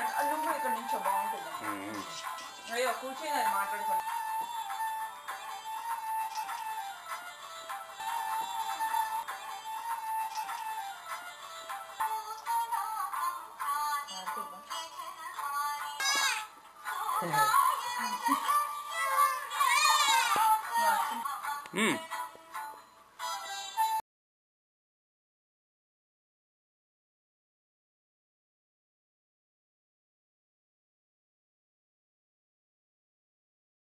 అల్లుంపు ఇక్కడ నుంచో బాగుంటుంది ఉమ్. అయ్యో కూర్చొని అది మాట్లాడుకోండి ఉమ్.